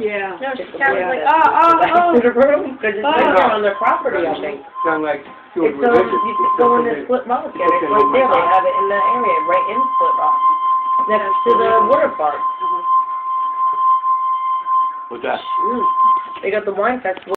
Yeah. No, she Yeah. Oh, oh, like, oh, oh, oh. The room, because it's Oh. on their property, I think. Sound like It's so, religious. you could go in the split rock, and it's right there, they have it in that area, right in Split Rock. Next to the water park. What's that? They got the wine festival.